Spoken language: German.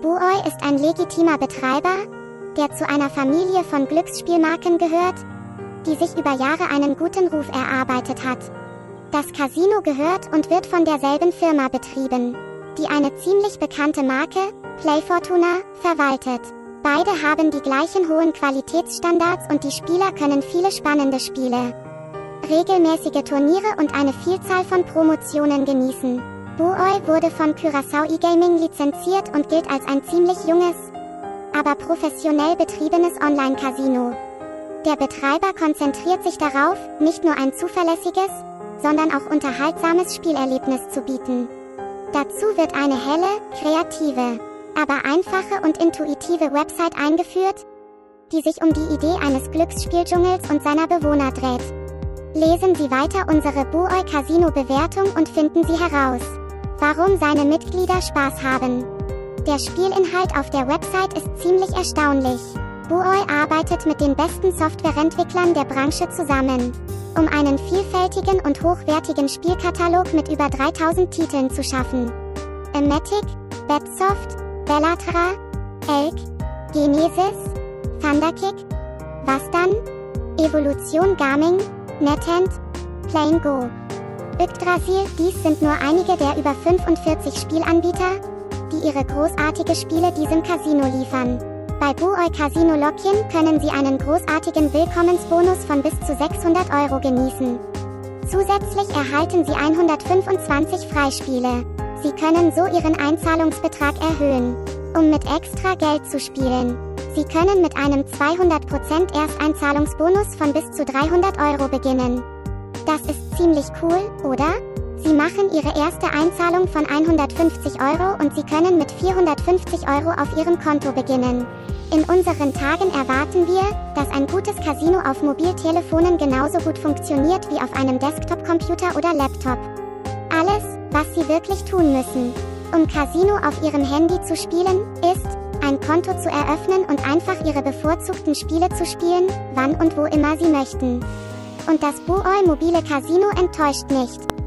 Buoy ist ein legitimer Betreiber, der zu einer Familie von Glücksspielmarken gehört, die sich über Jahre einen guten Ruf erarbeitet hat. Das Casino gehört und wird von derselben Firma betrieben, die eine ziemlich bekannte Marke, Playfortuna, verwaltet. Beide haben die gleichen hohen Qualitätsstandards und die Spieler können viele spannende Spiele, regelmäßige Turniere und eine Vielzahl von Promotionen genießen. Buoy wurde von Curaçao eGaming lizenziert und gilt als ein ziemlich junges, aber professionell betriebenes Online-Casino. Der Betreiber konzentriert sich darauf, nicht nur ein zuverlässiges, sondern auch unterhaltsames Spielerlebnis zu bieten. Dazu wird eine helle, kreative, aber einfache und intuitive Website eingeführt, die sich um die Idee eines Glücksspieldschungels und seiner Bewohner dreht. Lesen Sie weiter unsere Buoy Casino Bewertung und finden Sie heraus, warum seine Mitglieder Spaß haben. Der Spielinhalt auf der Website ist ziemlich erstaunlich. Buoy arbeitet mit den besten Softwareentwicklern der Branche zusammen, um einen vielfältigen und hochwertigen Spielkatalog mit über 3000 Titeln zu schaffen. Emetic, Betsoft, Bellatra, Elk, Genesis, Thunderkick, was dann? Evolution Gaming, NetEnt, Plain Go. Yggdrasil, dies sind nur einige der über 45 Spielanbieter, die ihre großartige Spiele diesem Casino liefern. Bei Buoy Casino Lokien können Sie einen großartigen Willkommensbonus von bis zu 600 Euro genießen. Zusätzlich erhalten Sie 125 Freispiele. Sie können so Ihren Einzahlungsbetrag erhöhen, um mit extra Geld zu spielen. Sie können mit einem 200% Ersteinzahlungsbonus von bis zu 300 Euro beginnen. Das ist ziemlich cool, oder? Sie machen Ihre erste Einzahlung von 150 Euro und Sie können mit 450 Euro auf Ihrem Konto beginnen. In unseren Tagen erwarten wir, dass ein gutes Casino auf Mobiltelefonen genauso gut funktioniert wie auf einem Desktop-Computer oder Laptop. Alles, was Sie wirklich tun müssen, um Casino auf Ihrem Handy zu spielen, ist, ein Konto zu eröffnen und einfach Ihre bevorzugten Spiele zu spielen, wann und wo immer Sie möchten. Und das Buoy mobile Casino enttäuscht nicht.